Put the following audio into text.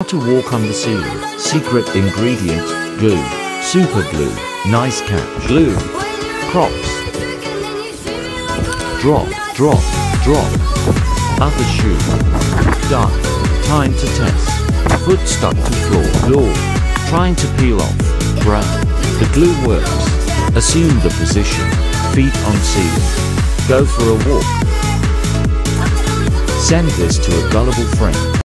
How to walk on the ceiling. Secret ingredient, glue. Super glue. Nice catch. Glue. Props. Drop, drop, drop. Other shoe. Done. Time to test. Foot stuck to floor. Glue. Trying to peel off. Brown. The glue works. Assume the position. Feet on ceiling. Go for a walk. Send this to a gullible friend.